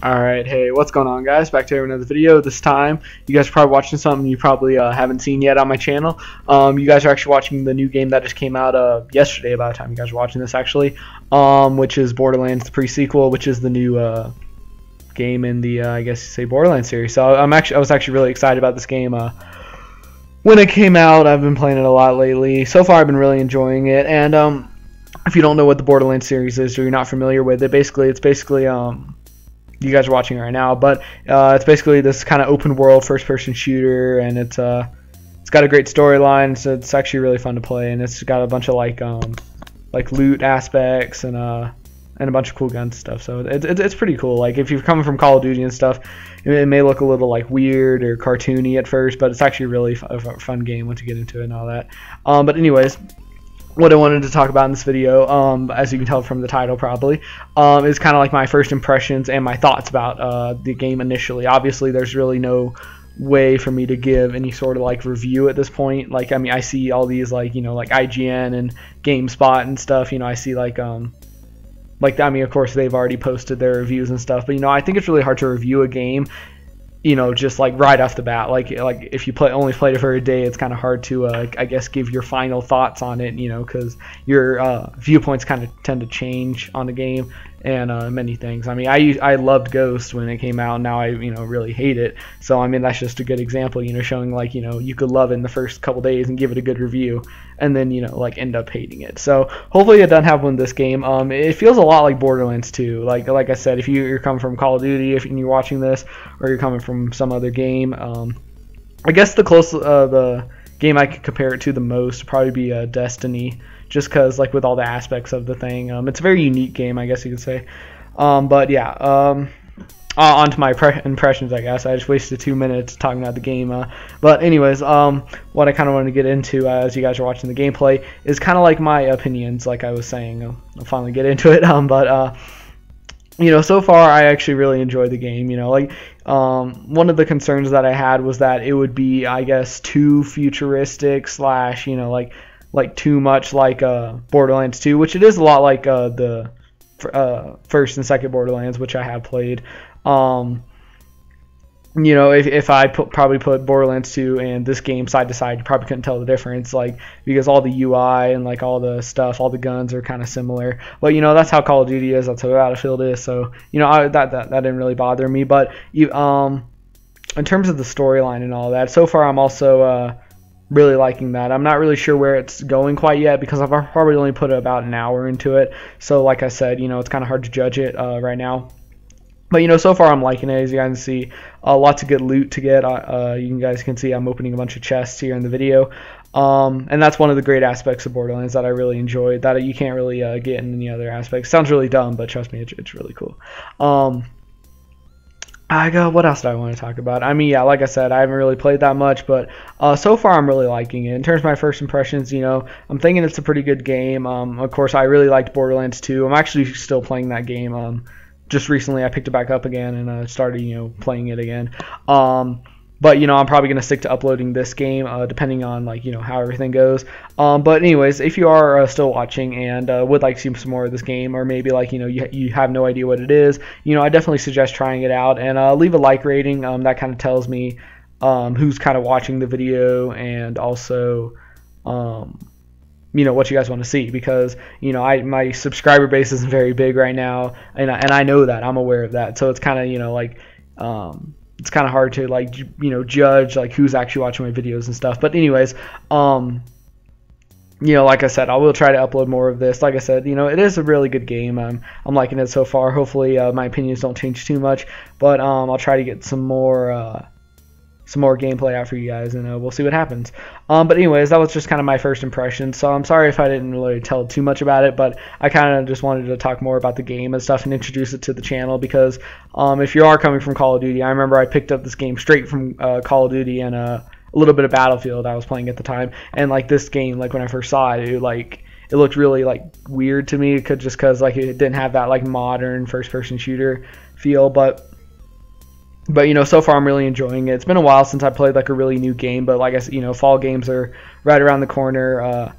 Alright, hey, what's going on guys? Back to another video. This time, you guys are probably watching something you probably uh, haven't seen yet on my channel. Um, you guys are actually watching the new game that just came out uh, yesterday, about the time you guys are watching this actually, um, which is Borderlands the pre-sequel, which is the new uh, game in the, uh, I guess you say, Borderlands series. So I'm actually, I was actually really excited about this game. Uh, when it came out, I've been playing it a lot lately. So far, I've been really enjoying it, and um, if you don't know what the Borderlands series is or you're not familiar with it, basically, it's basically um, you guys are watching right now. But uh, it's basically this kind of open world first person shooter, and it's uh, it's got a great storyline. So it's actually really fun to play, and it's got a bunch of like um, like loot aspects and uh and a bunch of cool guns and stuff. So it's it's pretty cool. Like if you're coming from Call of Duty and stuff, it, may look a little like weird or cartoony at first, but it's actually really a fun game once you get into it and all that. Um, but anyways, what I wanted to talk about in this video, um, as you can tell from the title probably, um, is kind of like my first impressions and my thoughts about uh, the game initially. Obviously, there's really no way for me to give any sort of like review at this point. Like, I mean, I see all these like you know like IGN and GameSpot and stuff. You know, I see like um like I mean, of course they've already posted their reviews and stuff. But you know, I think it's really hard to review a game you know, just like right off the bat, like like if you play only played it for a day, it's kind of hard to, uh, I guess, give your final thoughts on it, you know, because your uh, viewpoints kind of tend to change on the game and uh, many things. I mean, I I loved Ghost when it came out. Now I you know really hate it. So I mean that's just a good example. You know, showing like you know you could love it in the first couple days and give it a good review, and then you know like end up hating it. So hopefully it doesn't have one this game. Um, it feels a lot like Borderlands 2. Like like I said, if you, you're coming from Call of Duty, if you're watching this, or you're coming from some other game, um, I guess the close uh, the game I could compare it to the most probably be uh, Destiny just because like with all the aspects of the thing. Um, it's a very unique game, I guess you could say. Um, but yeah, um, on to my pre- impressions, I guess. I just wasted two minutes talking about the game. Uh, but anyways, um, what I kind of wanted to get into uh, as you guys are watching the gameplay is kind of like my opinions, like I was saying. I'll, I'll finally get into it. Um, but uh, you know, so far I actually really enjoyed the game. You know, like um, one of the concerns that I had was that it would be, I guess, too futuristic slash, you know, like like too much like uh, Borderlands 2, which it is a lot like uh, the uh, first and second Borderlands, which I have played. Um, you know, if, if I put, probably put Borderlands 2 and this game side to side, you probably couldn't tell the difference, like because all the UI and like all the stuff, all the guns are kind of similar. But you know, that's how Call of Duty is, that's how Battlefield is. So you know, I, that, that that didn't really bother me. But you um, in terms of the storyline and all that, so far I'm also uh, really liking that. I'm not really sure where it's going quite yet because I've probably only put about an hour into it. So, like I said, you know, it's kind of hard to judge it uh, right now. But you know, so far I'm liking it. As you guys can see, uh, lots of good loot to get. Uh, you guys can see I'm opening a bunch of chests here in the video, um, and that's one of the great aspects of Borderlands that I really enjoyed. That you can't really uh, get in any other aspects. Sounds really dumb, but trust me, it's, it's really cool. Um, I go. What else do I want to talk about? I mean, yeah, like I said, I haven't really played that much, but uh, so far I'm really liking it. In terms of my first impressions, you know, I'm thinking it's a pretty good game. Um, of course, I really liked Borderlands 2. I'm actually still playing that game. Um, just recently, I picked it back up again and uh, started, you know, playing it again. Um, but you know, I'm probably gonna stick to uploading this game, uh, depending on like you know how everything goes. Um, but anyways, if you are uh, still watching and uh, would like to see some more of this game, or maybe like you know you, you have no idea what it is, you know, I definitely suggest trying it out and uh, leave a like rating. Um, that kind of tells me um, who's kind of watching the video and also um, you know what you guys want to see because you know I my subscriber base isn't very big right now and I, and I know that I'm aware of that so it's kind of you know like um, it's kind of hard to like you know judge like who's actually watching my videos and stuff. But anyways, um, you know, like I said, I will try to upload more of this. Like I said, you know, it is a really good game. I'm I'm liking it so far. Hopefully, uh, my opinions don't change too much, but um, I'll try to get some more. Uh, some more gameplay out for you guys, and uh, we'll see what happens. Um, but anyways, that was just kind of my first impression. So I'm sorry if I didn't really tell too much about it, but I kind of just wanted to talk more about the game and stuff and introduce it to the channel because um, if you are coming from Call of Duty, I remember I picked up this game straight from uh, Call of Duty and uh, a little bit of Battlefield I was playing at the time, and like this game, like when I first saw it, it like it looked really like weird to me, cause, just because like it didn't have that like modern first-person shooter feel, but but you know, so far I'm really enjoying it. It's been a while since I played like a really new game, but like I said, you know, fall games are right around the corner. Uh,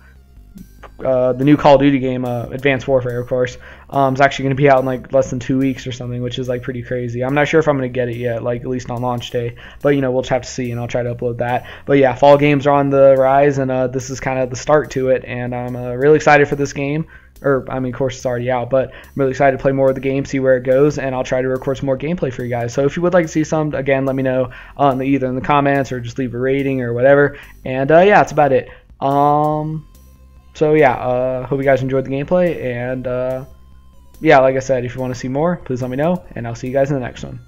uh, the new Call of Duty game, uh, Advanced Warfare, of course, um, is actually going to be out in like less than two weeks or something, which is like pretty crazy. I'm not sure if I'm going to get it yet, like at least on launch day, but you know we'll just have to see, and I'll try to upload that. But yeah, fall games are on the rise, and uh, this is kind of the start to it, and I'm uh, really excited for this game. Or I mean, of course, it's already out, but I'm really excited to play more of the game, see where it goes, and I'll try to record some more gameplay for you guys. So if you would like to see some, again, let me know um, either in the comments or just leave a rating or whatever. And uh, yeah, that's about it. Um, so yeah, uh, hope you guys enjoyed the gameplay, and uh, yeah, like I said, if you want to see more, please let me know, and I'll see you guys in the next one.